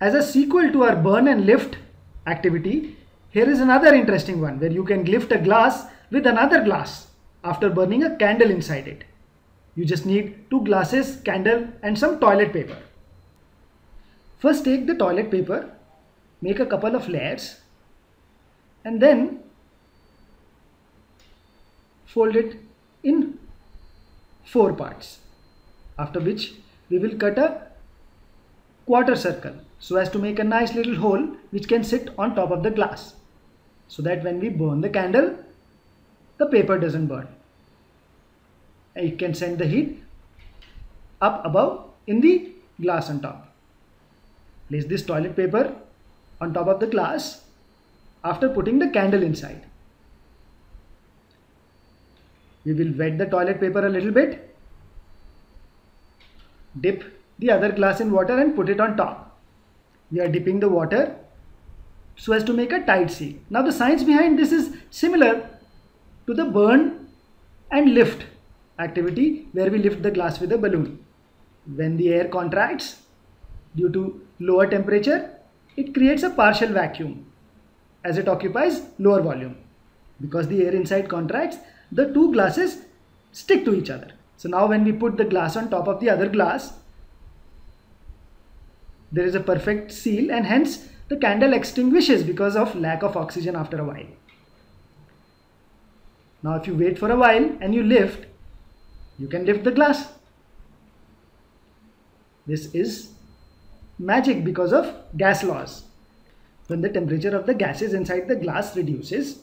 as a sequel to our burn and lift activity, here is another interesting one where you can lift a glass with another glass after burning a candle inside it. You just need two glasses, candle and some toilet paper. First take the toilet paper, make a couple of layers and then fold it in four parts after which we will cut a quarter circle so as to make a nice little hole which can sit on top of the glass so that when we burn the candle the paper doesn't burn. And it can send the heat up above in the glass on top. Place this toilet paper on top of the glass after putting the candle inside. We will wet the toilet paper a little bit. Dip the other glass in water and put it on top. We are dipping the water so as to make a tight seal. Now the science behind this is similar to the burn and lift activity where we lift the glass with a balloon. When the air contracts due to lower temperature it creates a partial vacuum as it occupies lower volume. Because the air inside contracts the two glasses stick to each other. So now when we put the glass on top of the other glass, there is a perfect seal and hence the candle extinguishes because of lack of oxygen after a while. Now if you wait for a while and you lift, you can lift the glass. This is magic because of gas laws. When the temperature of the gases inside the glass reduces,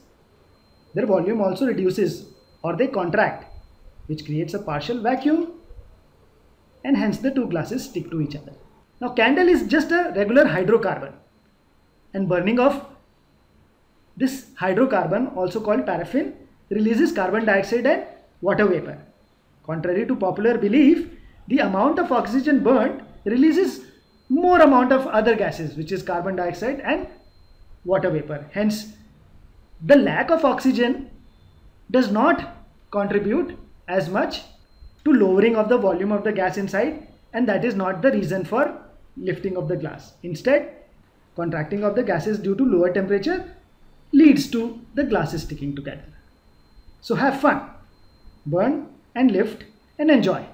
their volume also reduces or they contract which creates a partial vacuum and hence the two glasses stick to each other. Now candle is just a regular hydrocarbon and burning of this hydrocarbon also called paraffin releases carbon dioxide and water vapor. Contrary to popular belief, the amount of oxygen burnt releases more amount of other gases which is carbon dioxide and water vapor. Hence, the lack of oxygen does not contribute as much to lowering of the volume of the gas inside and that is not the reason for lifting of the glass. Instead, contracting of the gases due to lower temperature leads to the glasses sticking together. So have fun, burn and lift and enjoy.